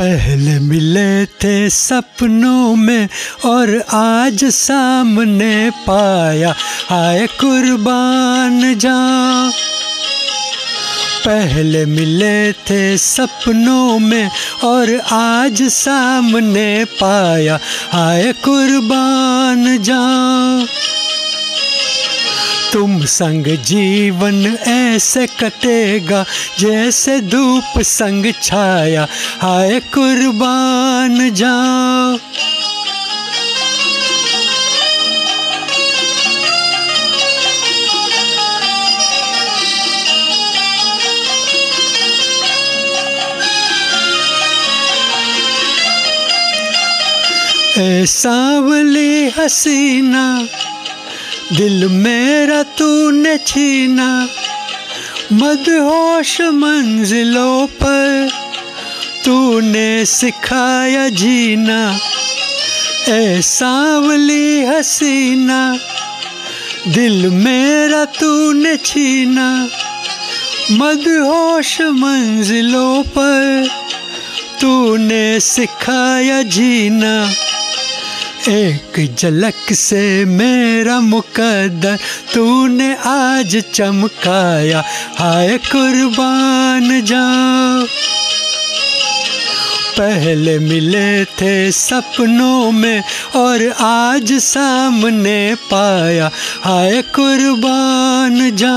पहले मिले थे सपनों में और आज सामने पाया आए कुर्बान जा पहले मिले थे सपनों में और आज सामने पाया आए कुर्बान जा तुम संग जीवन ऐसे कटेगा, जैसे धूप संग छाया। हाय कुर्बान जाओ। ए सांवली हसीना दिल मेरा तूने छीना, मदहोश मंजिलों पर तूने सिखाया जीना ए सांवली हसीना, दिल मेरा तूने छीना, मदहोश मंजिलों पर तूने सिखाया जीना। एक झलक से मेरा मुकद्दर, तूने आज चमकाया। हाय कुर्बान जा पहले मिले थे सपनों में और आज सामने पाया। हाय कुर्बान जा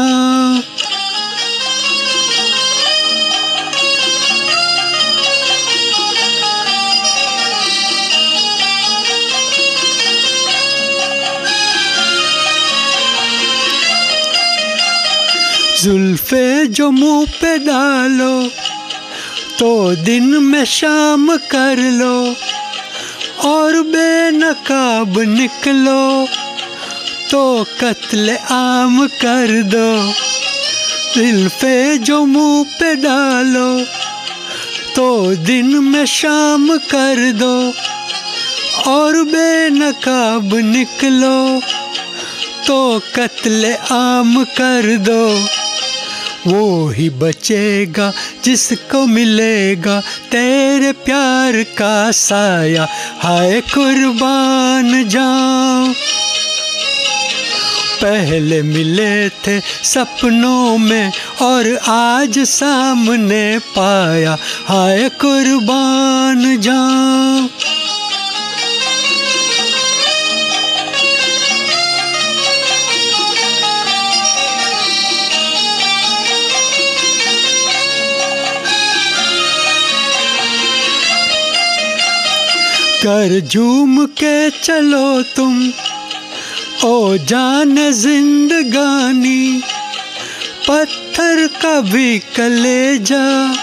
जुल्फे जो मुँह पे डालो तो दिन में शाम कर लो, और बेनकाब निकलो तो कत्ल आम कर दो। जुल्फे जो मुँह पे डालो तो दिन में शाम कर दो, और बेनकाब निकलो तो कत्ल आम कर दो। वो ही बचेगा, जिसको मिलेगा तेरे प्यार का साया। हाय कुर्बान जाओ। पहले मिले थे सपनों में और आज सामने पाया। हाय कुर्बान जाओ। कर झूम के चलो तुम। ओ जान जिंदगानी, पत्थर का भी कलेजा।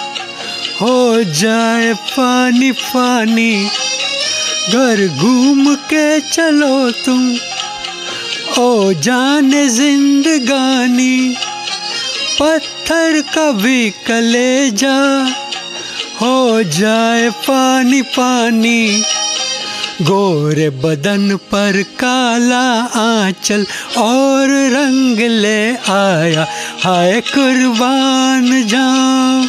हो जाए पानी पानी, घर घूम के चलो तुम। ओ जान जिंदगानी, पत्थर का भी कलेजा। हो जाए पानी पानी गोरे बदन पर काला आंचल और रंग ले आया। हाय कुर्बान जाओ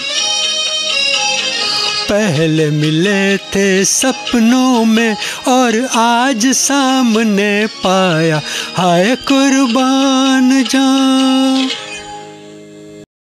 पहले मिले थे सपनों में और आज सामने पाया। हाय कुर्बान जाओ